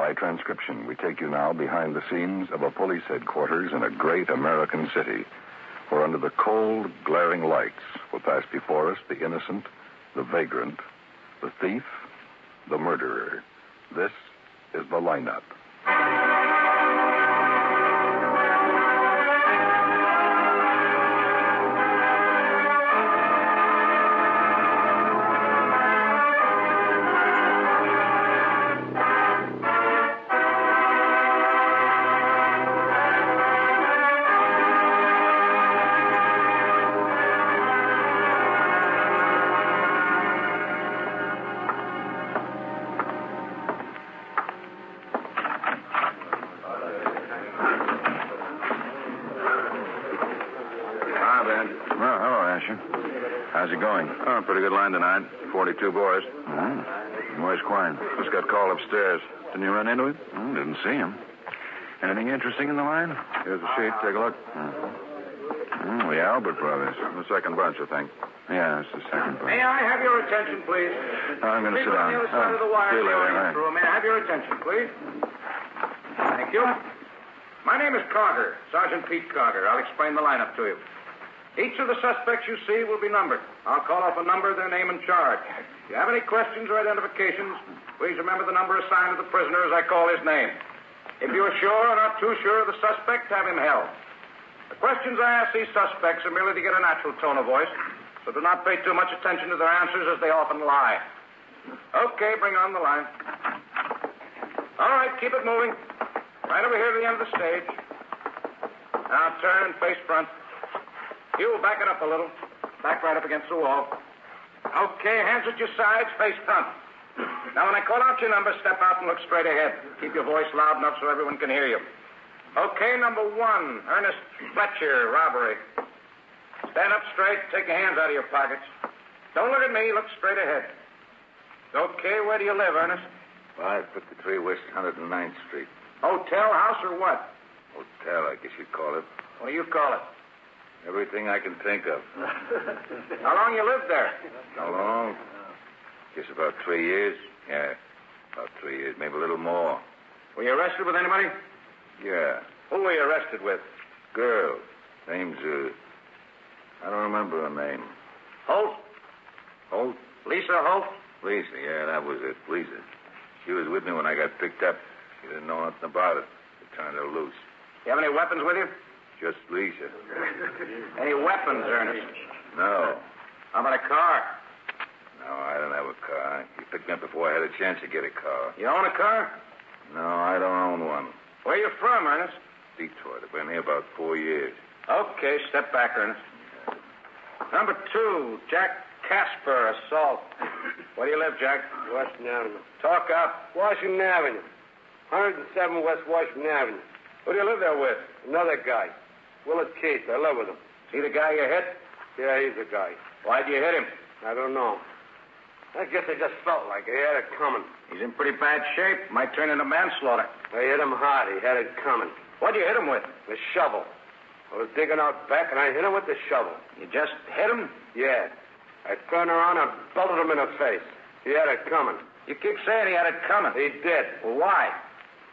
By transcription, we take you now behind the scenes of a police headquarters in a great American city, where under the cold, glaring lights will pass before us the innocent, the vagrant, the thief, the murderer. This is the lineup. Hi, Ben. Well, hello, Asher. How's it going? Oh, pretty good line tonight. 42 boys. Oh. Where's Quine? Just got called upstairs. Didn't you run into him? Oh, didn't see him. Anything interesting in the line? Here's the sheet. Take a look. Mm-hmm. Oh, the Albert brothers. The second bunch, I think. Yeah, it's the second one. May I have your attention, please? I'm going to sit down. on the other side Oh, of the oh, wire see you later. going All right. through. May I have your attention, please? Thank you. My name is Carter, Sergeant Pete Carter. I'll explain the lineup to you. Each of the suspects you see will be numbered. I'll call off a number, their name, and charge. If you have any questions or identifications, please remember the number assigned to the prisoner as I call his name. If you are sure or not too sure of the suspect, have him held. The questions I ask these suspects are merely to get a natural tone of voice, so do not pay too much attention to their answers as they often lie. Okay, bring on the line. All right, keep it moving. Right over here to the end of the stage. Now turn and face front. You back it up a little. Back right up against the wall. Okay, hands at your sides, face front. Now, when I call out your number, step out and look straight ahead. Keep your voice loud enough so everyone can hear you. Okay, number one, Ernest Fletcher, robbery. Stand up straight, take your hands out of your pockets. Don't look at me, look straight ahead. Okay, where do you live, Ernest? 553 West 109th Street. Hotel, house, or what? Hotel, I guess you'd call it. What do you call it? Everything I can think of. How long you lived there? How long? Guess about three years. Yeah, about three years, maybe a little more. Were you arrested with anybody? Yeah. Who were you arrested with? Girl. Name's, uh, I don't remember her name. Holt? Holt? Lisa Holt? Lisa, yeah, that was it. Lisa. She was with me when I got picked up. She didn't know nothing about it. They turned her loose. You have any weapons with you? Just Lisa. Any weapons, Ernest? No. How about a car? No, I don't have a car. You picked me up before I had a chance to get a car. You own a car? No, I don't own one. Where you from, Ernest? Detroit. I've been here about four years. Okay, step back, Ernest. Number two, Jack Casper, assault. Where do you live, Jack? Washington Avenue. Talk up. Washington Avenue. 107 West Washington Avenue. Who do you live there with? Another guy. Willard Case. I live with him. See the guy you hit? Yeah, he's the guy. Why'd you hit him? I don't know. I guess I just felt like it. He had it coming. He's in pretty bad shape. Might turn into manslaughter. I hit him hard. He had it coming. What'd you hit him with? The shovel. I was digging out back, and I hit him with the shovel. You just hit him? Yeah. I turned around and belted him in the face. He had it coming. You keep saying he had it coming. He did. Well, why?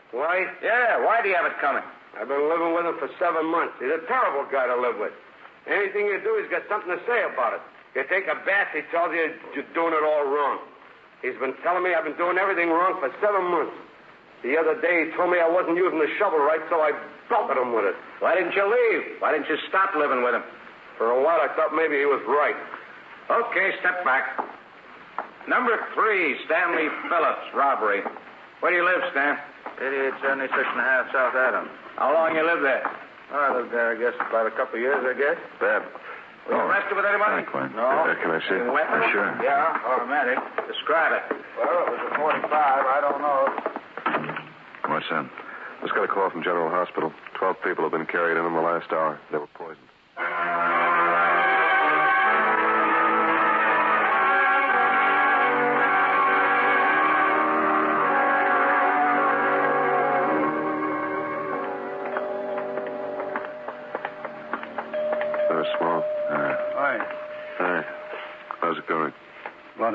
Why? Yeah, why do you have it coming? I've been living with him for seven months. He's a terrible guy to live with. Anything you do, he's got something to say about it. You take a bath, he tells you you're doing it all wrong. He's been telling me I've been doing everything wrong for seven months. The other day, he told me I wasn't using the shovel right, so I belted him with it. Why didn't you leave? Why didn't you stop living with him? For a while, I thought maybe he was right. Okay, step back. Number three, Stanley Phillips, robbery. Where do you live, Stan? 8876 and a half South Adams. How long you live there? Oh, I lived there, I guess, about a couple of years, I guess. Bab. Were you arrested with anybody? Hi, No. Uh, can I see it? Any? Uh, sure. Yeah, automatic. Describe it. Well, it was a 45. I don't know. What's that? Just got a call from General Hospital. Twelve people have been carried in in the last hour. They were poisoned.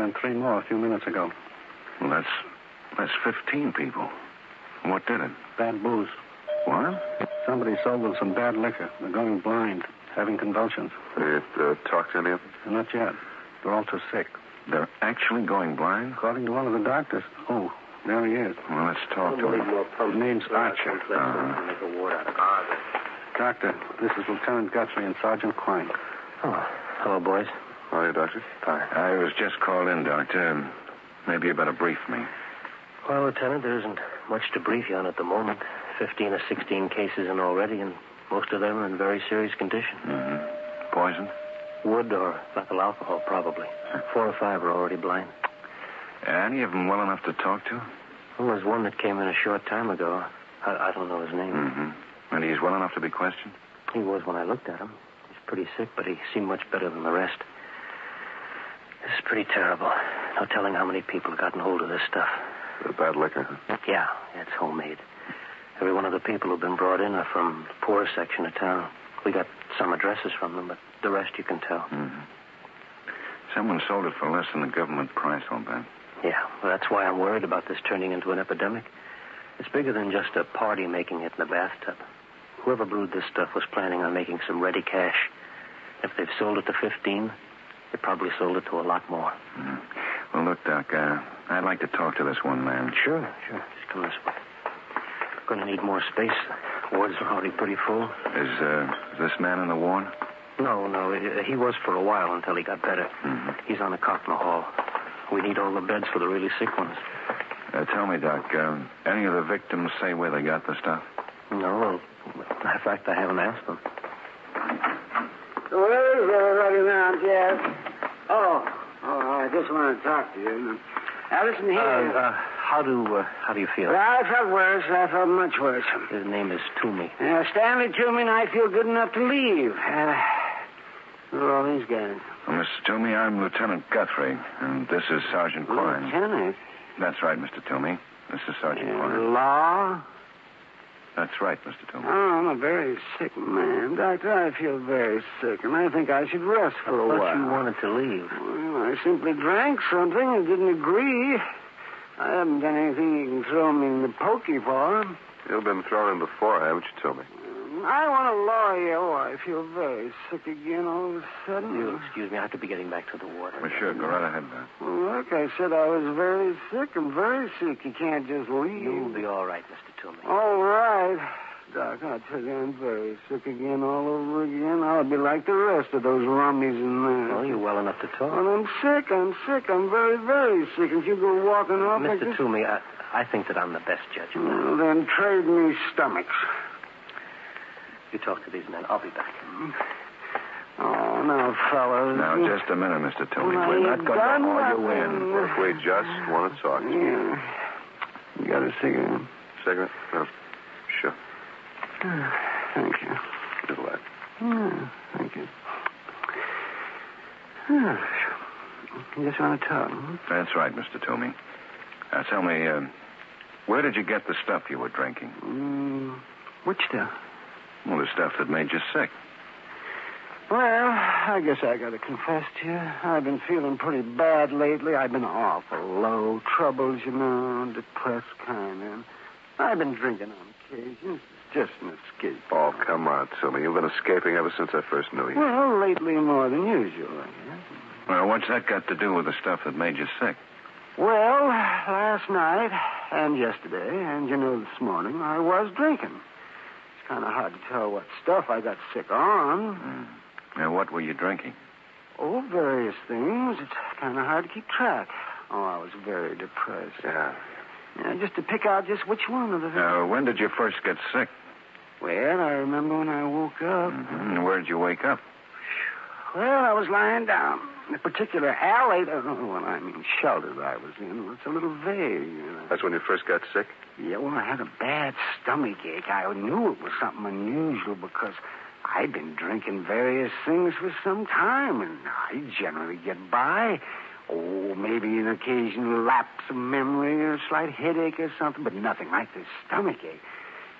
Brought in three more a few minutes ago. well, that's that's 15 people. What did it? Bad booze. What? Somebody sold them some bad liquor. They're going blind, having convulsions. It uh, talked to any of them? Not yet. They're all too sick. They're actually going blind? According to one of the doctors. Oh, there he is. Well, let's talk to him. His name's Archer. Uh-huh. Doctor, this is Lieutenant Guthrie and Sergeant Quine. Oh, hello, boys. How are you, Doctor? Fine. I was just called in, Doctor. Maybe you better brief me. Well, Lieutenant, there isn't much to brief you on at the moment. Fifteen or sixteen cases in already, and most of them are in very serious condition. Mm-hmm. Poison? Wood or methyl alcohol, probably. Four or five are already blind. Any of them well enough to talk to? Well, there's one that came in a short time ago. I, I don't know his name. Mm-hmm. And he's well enough to be questioned? He was when I looked at him. He's pretty sick, but he seemed much better than the rest. This is pretty terrible. No telling how many people have gotten hold of this stuff. The bad liquor. Yeah, yeah, it's homemade. Every one of the people who've been brought in are from the poor section of town. We got some addresses from them, but the rest you can tell. Mm-hmm. Someone sold it for less than the government price, I'll bet. Yeah, well, that's why I'm worried about this turning into an epidemic. It's bigger than just a party making it in the bathtub. Whoever brewed this stuff was planning on making some ready cash. If they've sold it to 15, they probably sold it to a lot more. Mm. Well, look, Doc, uh, I'd like to talk to this one man. Sure, sure. Just come this way. Going to need more space. The wards are already pretty full. Is, uh, is this man in the ward? No, no. He- He was for a while until he got better. Mm-hmm. He's on the cot in the hall. We need all the beds for the really sick ones. Uh, tell me, Doc, um, any of the victims say where they got the stuff? No, In fact, I haven't asked them. Where's everybody around, Jeff? Oh, oh, I just want to talk to you. Now, listen here. Uh, uh, how do uh, how do you feel? Well, I felt worse. I felt much worse. His name is Toomey. Uh, Stanley Toomey and I feel good enough to leave. Uh, who are all these guys? Well, Mr. Toomey, I'm Lieutenant Guthrie, and this is Sergeant Quine. Lieutenant. That's right, Mr. Toomey. This is Sergeant Uh, Quine. law? That's right, Mr. Toomey. Oh, I'm a very sick man. Doctor, I feel very sick, and I think I should rest for a thought while. you wanted to leave. Well, I simply drank something and didn't agree. I haven't done anything you can throw me in the pokey for. You've been thrown in before, haven't you, Toomey? I want to lawyer. Oh, I feel very sick again all of a sudden. You excuse me, I have to be getting back to the ward. Well, sure, go right ahead, Doc. Well, like I said, I was very sick and very sick. You can't just leave. You'll be all right, Mr. Toomey. All right. Doc, I tell you, I'm very sick again all over again. I'll be like the rest of those rummies in there. Well, you're well enough to talk. Well, I'm sick. I'm sick. I'm very, very sick. If you go walking off Mr. this... Toomey, I, I think that I'm the best judge. of that. Well, then trade me stomachs. You talk to these men. I'll be back. Oh, now, fellas. Now, just a minute, Mr. Toomey. Well, We're not you've going to done haul you nothing. in. What if we just want to talk to you? Yeah. You got a cigarette? Cigarette? No. Sure. Thank you. Good luck. Yeah, thank you. Yeah. You just want to talk, huh? That's right, Mr. Toomey. Now, tell me, uh, where did you get the stuff you were drinking? Mm, which stuff? Well, the stuff that made you sick. Well, I guess I got to confess to you. I've been feeling pretty bad lately. I've been awful low. Troubles, you know, depressed kind of. I've been drinking on occasion. Just an escape. Oh, come on, Toomey. You've been escaping ever since I first knew you. Well, lately more than usual, I guess. Well, what's that got to do with the stuff that made you sick? Well, last night and yesterday, and you know this morning, I was drinking. It's kind of hard to tell what stuff I got sick on. Mm. Now, what were you drinking? Oh, various things. It's kind of hard to keep track. Oh, I was very depressed. Yeah. Yeah, just to pick out just which one of the. Now, when did you first get sick? Well, I remember when I woke up. Mm-hmm. Where did you wake up? Well, I was lying down. The particular alley, uh, well, I mean shelter that I was in, was a little vague. You know. That's when you first got sick? Yeah, well, I had a bad stomach ache. I knew it was something unusual because I'd been drinking various things for some time, and I generally get by. Oh, maybe an occasional lapse of memory or a slight headache or something, but nothing like this stomach ache.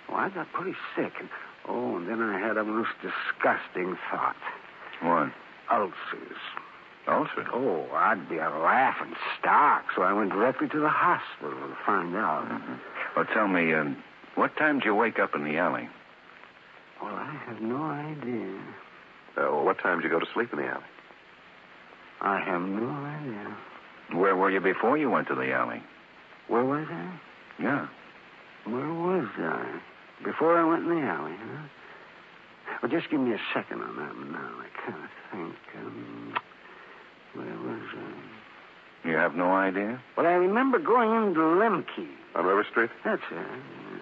Well, I got pretty sick, and oh, and then I had a most disgusting thought. What? Ulcers. Ulcer? Oh, I'd be a laughing stock, so I went directly to the hospital to find out. Well, tell me, uh, what time did you wake up in the alley? Well, I have no idea. Uh, what time did you go to sleep in the alley? I have no idea. Where were you before you went to the alley? Where was I? Yeah. Where was I? Before I went in the alley, huh? Well, just give me a second on that one now. I kind of think. Um, where was I? You have no idea? Well, I remember going into Lemke. On River Street? That's it.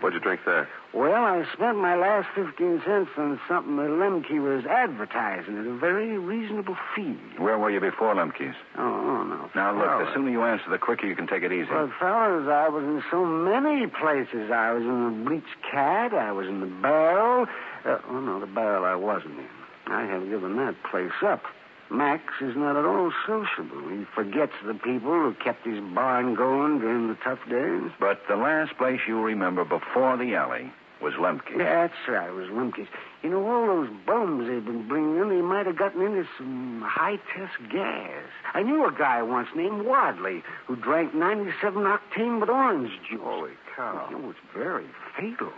What'd you drink there? Well, I spent my last 15 cents on something that Lemke was advertising at a very reasonable fee. Where were you before Lemke's? Oh, oh no. Now, look, fellas. the sooner you answer, the quicker you can take it easy. Well, fellas, I was in so many places. I was in the Bleached Cat. I was in the Barrel. Uh, oh, no, the Barrel I wasn't in. I have given that place up. Max is not at all sociable. He forgets the people who kept his barn going during the tough days. But the last place you remember before the alley was Lemke's. Yeah, that's right. It was Lemke's. You know, all those bums they've been bringing in, they might have gotten into some high-test gas. I knew a guy once named Wadley who drank 97 octane with orange juice. Holy cow. It was very fatal.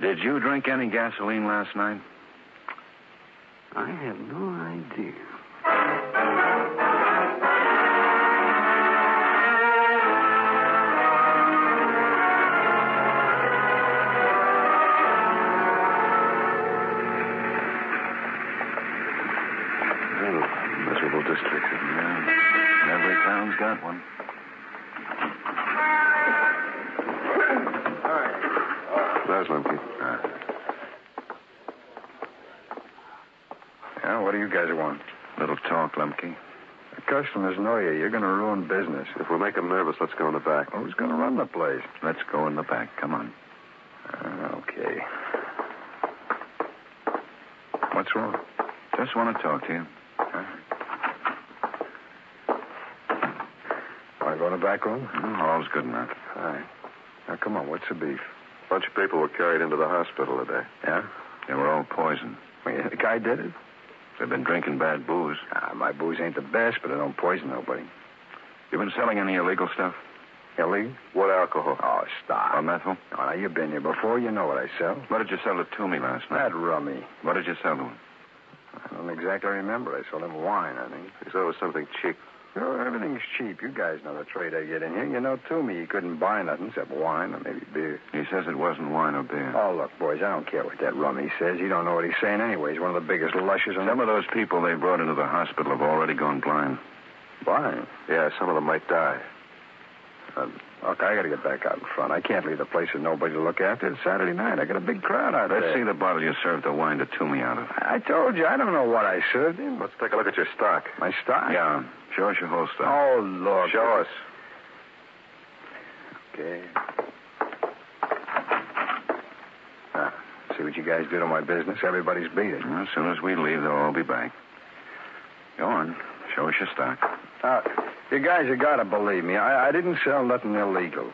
Did you drink any gasoline last night? I have no idea. Miserable. Every town's got one. There's Lemke. Yeah, what do you guys want? Little talk, Lemke. The customers know you. You're going to ruin business. If we make them nervous, let's go in the back. Who's going to run the place? Let's go in the back. Come on. Uh, okay. What's wrong? Just want to talk to you. Want to go in the back room? Mm, all's good enough. All right. Now, come on. What's the beef? A bunch of people were carried into the hospital today. Yeah? They were all poisoned. Well, guy did it? They've been drinking bad booze. Ah, my booze ain't the best, but it don't poison nobody. You been selling any illegal stuff? Illegal? Wood alcohol? Oh, stop. Or methyl? Oh, now, you've been here before. You know what I sell. What did you sell it to me last night? That rummy. What did you sell to him? I don't exactly remember. I sold him wine, I think. He it was something cheap. Sure, everything's cheap. You guys know the trade I get in here. You know, Toomey, you couldn't buy nothing except wine or maybe beer. He says it wasn't wine or beer. Oh, look, boys, I don't care what that rummy says. He don't know what he's saying anyway. He's one of the biggest lushes in Some the... of those people they brought into the hospital have already gone blind. Blind. Yeah, some of them might die. Uh, look, I got to get back out in front. I can't leave the place with nobody to look after. It's Saturday night. I got a big crowd out there. Let's see the bottle you served the wine to Toomey out of. I told you, I don't know what I served him. Let's take a look at your stock. My stock? Yeah, show us your whole stuff. Oh, Lord. Show us. Okay. Now, see what you guys do to my business? Everybody's beat it. Well, as soon as we leave, they'll all be back. Go on. Show us your stock. Now, you guys have got to believe me. I, I didn't sell nothing illegal.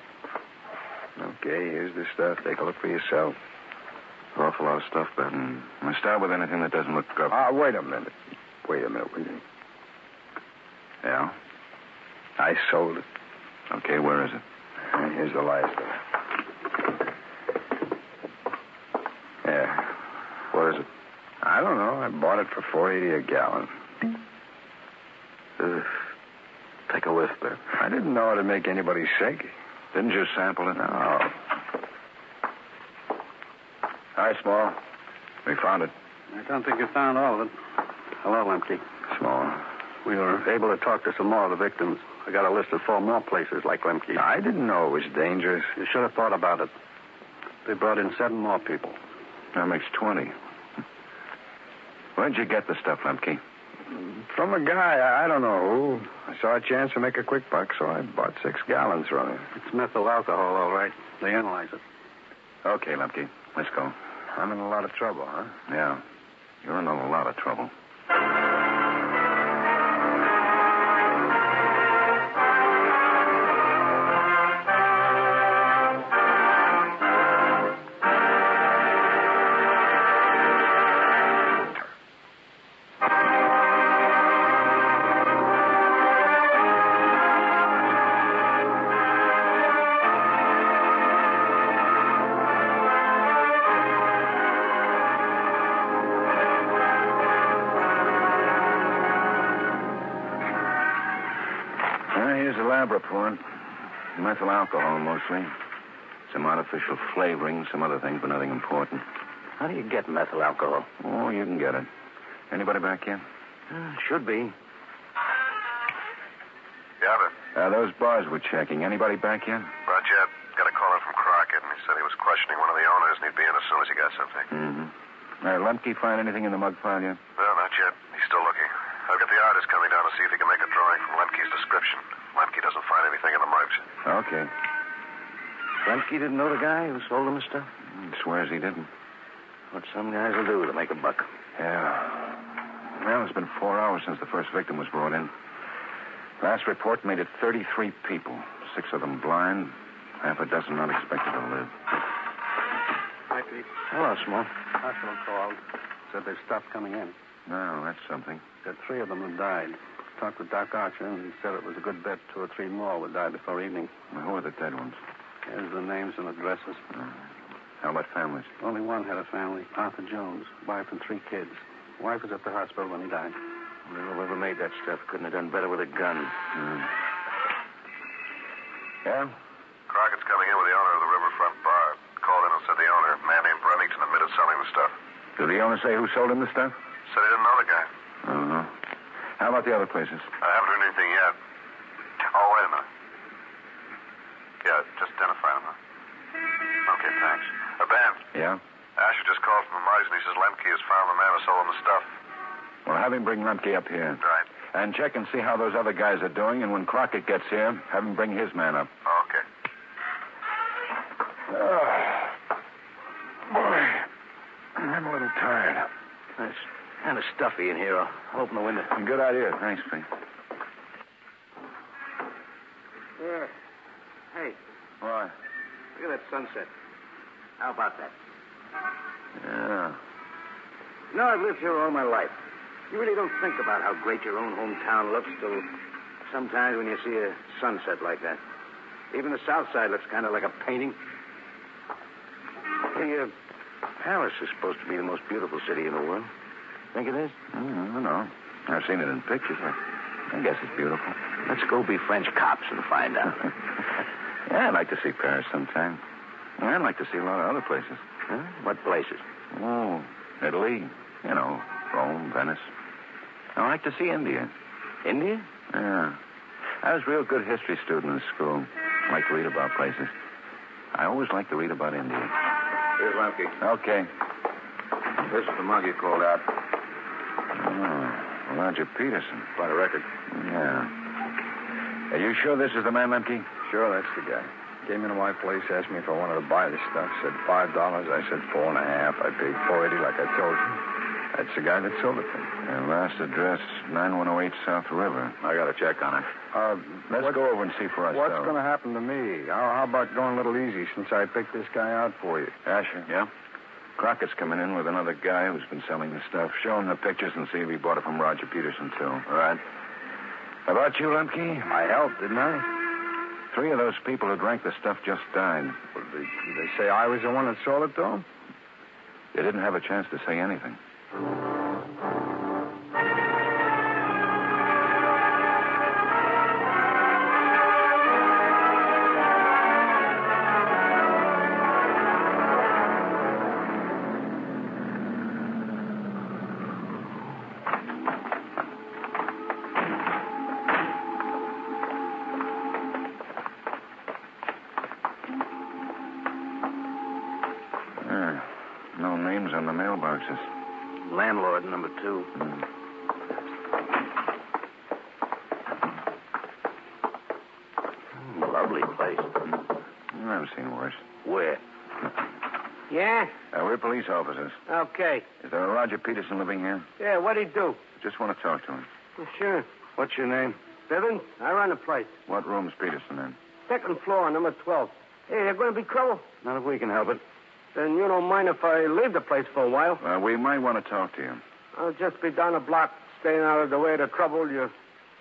Okay, here's the stuff. Take a look for yourself. Awful lot of stuff, Ben. Mm. We'll start with anything that doesn't look up. Ah, wait a minute. Wait a minute, will you? Yeah? I sold it. Okay, where is it? And here's the last of it. Yeah. What is it? I don't know. I bought it for four eighty a gallon. Ugh. Take a whiff, Ben. I didn't know it'd make anybody sick. Didn't you sample it? No. Hi, Small. We found it. I don't think you found all of it. Hello, Lemke. We were able to talk to some more of the victims. I got a list of four more places like Lemke. I didn't know it was dangerous. You should have thought about it. They brought in seven more people. That makes 20. Where'd you get the stuff, Lemke? From a guy, I I don't know who. I saw a chance to make a quick buck, so I bought six gallons from him. It's methyl alcohol, all right. They analyze it. Okay, Lemke. Let's go. I'm in a lot of trouble, huh? Yeah. You're in a lot of trouble. Methyl alcohol mostly. Some artificial flavoring, some other things, but nothing important. How do you get methyl alcohol? Oh, you can get it. Anybody back here? Uh, should be. Yeah, but Uh, those bars we're checking. Anybody back yet? Roger got a call in from Crockett, and he said he was questioning one of the owners, and he'd be in as soon as he got something. Mm-hmm. Uh, Lemke find anything in the mug file yet? No, not yet. He's still looking. I've got the artist coming down to see if he can make a drawing from Lemke's description. Lemke doesn't find anything in the mugs. Okay. Lemke didn't know the guy who sold him the stuff? He swears he didn't. What some guys will do to make a buck. Yeah. Well, it's been four hours since the first victim was brought in. Last report made it 33 people, six of them blind, half a dozen not expected to live. Hi, Pete. Hello, Small. Hospital called. Said they stopped coming in. No, that's something. Said three of them have died. Talked with Doc Archer, and he said it was a good bet two or three more would die before evening. Well, who are the dead ones? Here's the names and addresses. How about families? Only one had a family, Arthur Jones, wife and three kids. Wife was at the hospital when he died. Well, whoever made that stuff couldn't have done better with a gun. Mm. Yeah? Crockett's coming in with the owner of the riverfront bar. Called in and said the owner, a man named Remington, admitted selling the stuff. Did the owner say who sold him the stuff? Said he didn't know the guy. How about the other places? I haven't heard anything yet. Oh, wait a minute. Yeah, just identify him, huh? Okay, thanks. Uh, Ben, Yeah? Asher just called from the mugs, and he says Lemke has found the man who sold him the stuff. Well, have him bring Lemke up here. Right. And check and see how those other guys are doing, and when Crockett gets here, have him bring his man up. boy, I'm a little tired. It's kind of stuffy in here. I'll I'll open the window. Good idea. Thanks, Pete. Yeah. Hey, Why? look at that sunset. How about that? Yeah. You know, I've lived here all my life. You really don't think about how great your own hometown looks till sometimes when you see a sunset like that. Even the south side looks kind of like a painting. Hey, uh, Paris is supposed to be the most beautiful city in the world. Think it is? Mm, I don't know. I've seen it in pictures. I, I guess it's beautiful. Let's go be French cops and find out. yeah, I'd like to see Paris sometime. I'd like to see a lot of other places. huh? What places? Oh, Italy. You know, Rome, Venice. I'd like to see India. India? Yeah. I was a real good history student in school. I like to read about places. I always like to read about India. Here's Lemke. Okay. This is the mug you called out. Oh, Roger Peterson. Quite a record. Yeah. Are you sure this is the man, Lemke? Sure, that's the guy. Came into my place, asked me if I wanted to buy the stuff. Said five dollars. I said four and a half. I paid four eighty, like I told you. That's the guy that sold it to me. And last address, 9108 South River. I got a check on it. Uh, Let's what- go over and see for ourselves. What's going to happen to me? How, how about going a little easy since I picked this guy out for you? Asher. Yeah? Crockett's coming in with another guy who's been selling the stuff. Show him the pictures and see if he bought it from Roger Peterson, too. All right. How about you, Lemke? I helped, didn't I? Three of those people who drank the stuff just died. Well, they, they say I was the one that sold it to him? They didn't have a chance to say anything. Police officers. Okay. Is there a Roger Peterson living here? Yeah, what'd he do? Just want to talk to him. sure. What's your name? Bivens, I run the place. What room's Peterson in? Second floor, number 12. Hey, there going to be trouble? Not if we can help it. Then you don't mind if I leave the place for a while? Uh, we might want to talk to you. I'll just be down the block, staying out of the way of the trouble. You're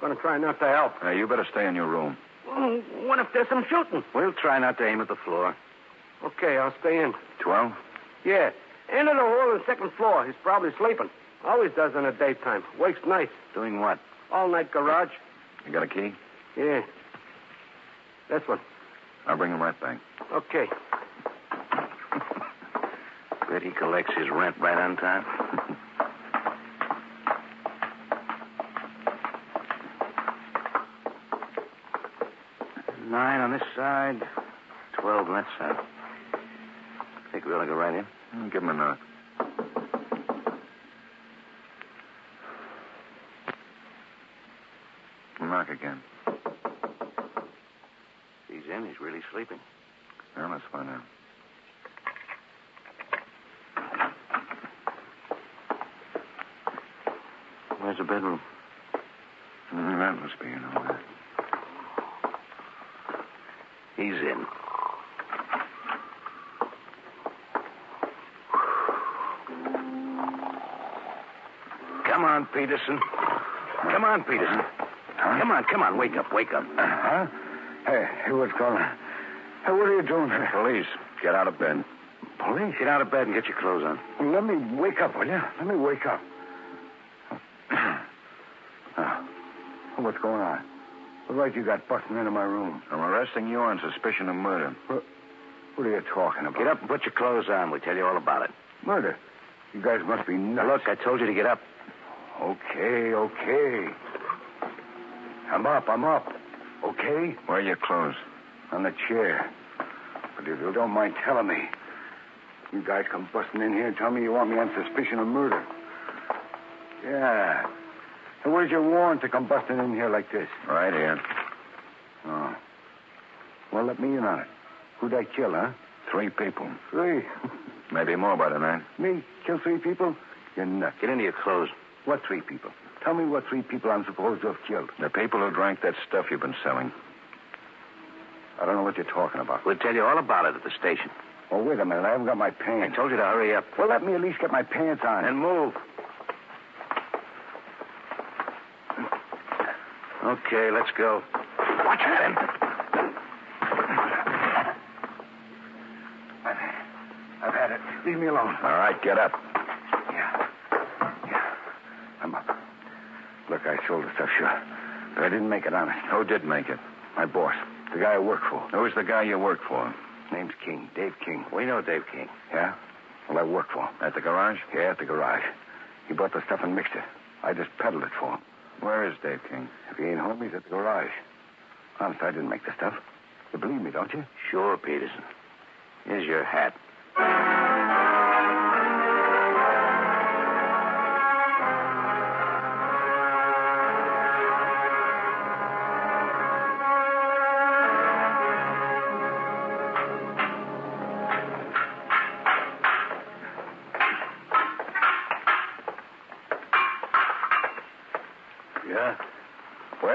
going to try not to help. Uh, you better stay in your room. Well, what if there's some shooting? We'll try not to aim at the floor. Okay, I'll stay in. Twelve? Yeah. Enter the hall on the second floor. He's probably sleeping. Always does in the daytime. Wakes nights. Doing what? All night garage. You got a key? Yeah. This one. I'll bring him right back. Okay. Bet he collects his rent right on time. Nine on this side, twelve on that side. Think we ought to go right in? Mm, Give him a knock. Knock again. He's in. He's really sleeping. Well, let's find out. Where's the bedroom? Mm, that must be in over there. He's in. On, Peterson. Come on, Peterson. Come on, come on. Wake up, wake up. Huh? Hey, what's going on? Hey, what are you doing here? Police, get out of bed. Police? Get out of bed and get your clothes on. Well, let me wake up, will you? Let me wake up. Ah, what's going on? What right you got busting into my room? I'm arresting you on suspicion of murder. What, what are you talking about? Get up and put your clothes on. We'll tell you all about it. Murder? You guys must be nuts. Look, I told you to get up. Okay, okay. I'm up, I'm up. Okay? Where are your clothes? On the chair. But if you don't mind telling me, you guys come busting in here and tell me you want me on suspicion of murder. Yeah. And where's your warrant to come busting in here like this? Right here. Oh. Well, let me in on it. Who'd I kill, huh? Three people. Three. Maybe more by the tonight. me? Kill three people? You're nuts. Get into your clothes. What three people? Tell me what three people I'm supposed to have killed. The people who drank that stuff you've been selling. I don't know what you're talking about. We'll tell you all about it at the station. Oh, wait a minute. I haven't got my pants. I told you to hurry up. Well, let me at least get my pants on. And move. Okay, let's go. Watch it, then. I've had it. Leave me alone. All right, get up. Yeah. Yeah. I'm up. The stuff, sure. But I didn't make it honest. Who did make it? My boss, the guy I work for. Who's the guy you work for? Name's King, Dave King. We know Dave King. Yeah? Well, I work for him. At the garage? Yeah, at the garage. He bought the stuff and mixed it. I just peddled it for him. Where is Dave King? If he ain't home, he's at the garage. Honest, I didn't make the stuff. You believe me, don't you? Sure, Peterson. Here's your hat.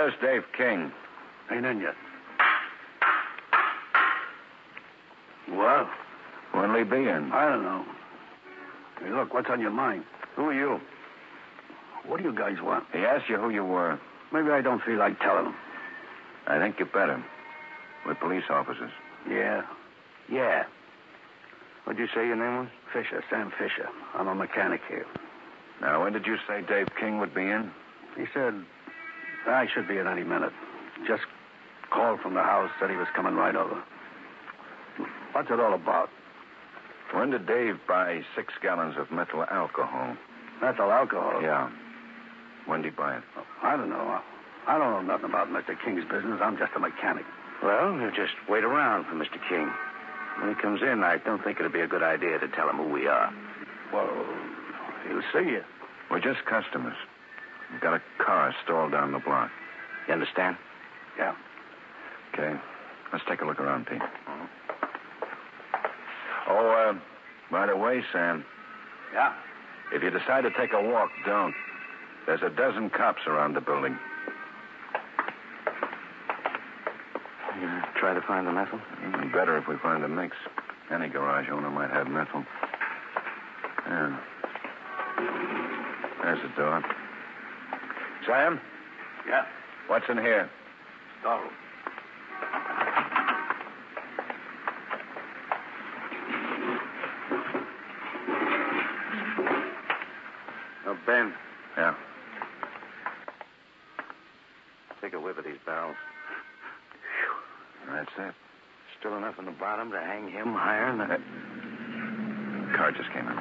Where's Dave King? Ain't in yet. Well, When'll he be in? I don't know. Hey, look, what's on your mind? Who are you? What do you guys want? He asked you who you were. Maybe I don't feel like telling him. I think you better. We're police officers. Yeah. Yeah. What'd you say your name was? Fisher, Sam Fisher. I'm a mechanic here. Now, when did you say Dave King would be in? He said I should be in any minute. Just called from the house, said he was coming right over. What's it all about? When did Dave buy six gallons of methyl alcohol? Methyl alcohol? Yeah. When did he buy it? I don't know. I don't know nothing about Mr. King's business. I'm just a mechanic. Well, you just wait around for Mr. King. When he comes in, I don't think it'd be a good idea to tell him who we are. Well, he'll see you. We're just customers. We've got a car stalled down the block. You understand? Yeah. Okay. Let's take a look around, Pete. Oh, uh, by the way, Sam, Yeah. if you decide to take a walk, don't. There's a dozen cops around the building. You try to find the methyl? Even better if we find a mix. Any garage owner might have methyl. Yeah. There's the door. Sam, Yeah. what's in here? Storeroom. Oh, Ben, Yeah. take a whiff of these barrels. That's it. Still enough in the bottom to hang him higher than... Uh, car just came in.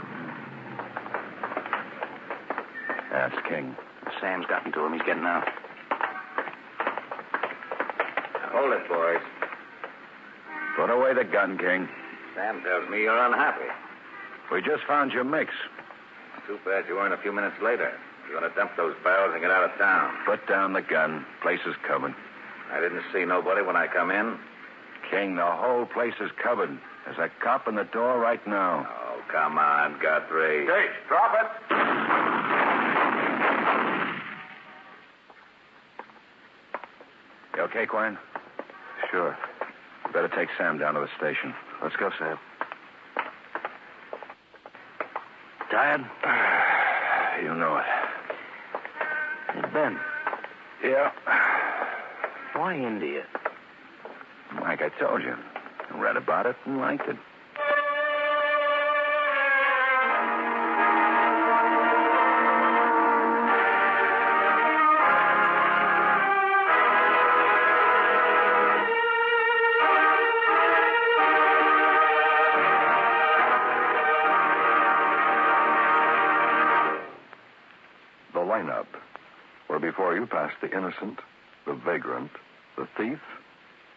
That's King. Sam's gotten to him. He's getting out. Hold it, boys. Put away the gun, King. Sam tells me you're unhappy. We just found your mix. Too bad you weren't a few minutes later. You're going to dump those barrels and get out of town. Put down the gun. Place is covered. I didn't see nobody when I come in. King, the whole place is covered. There's a cop in the door right now. Oh, come on, Guthrie. Gage, drop it. You okay, Quine? Sure. Better take Sam down to the station. Let's go, Sam. Tired? You know it. Hey, Ben, Yeah. why India? Like I told you. I read about it and liked it. The innocent, the vagrant, the thief,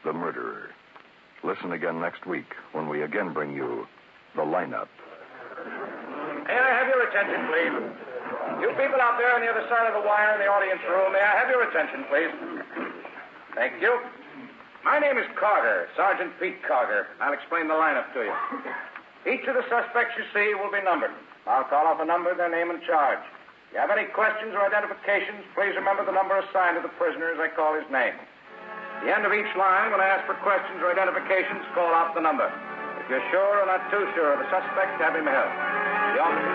the murderer. Listen again next week when we again bring you the lineup. May I have your attention, please? You people out there on the other side of the wire in the audience room, may I have your attention, please? Thank you. My name is Carter, Sergeant Pete Carter. I'll explain the lineup to you. Each of the suspects you see will be numbered. I'll call off a number, their name and charge. If you have any questions or identifications, please remember the number assigned to the prisoner as I call his name. At the end of each line, when I ask for questions or identifications, call out the number. If you're sure or not too sure of the suspect, have him held. The officers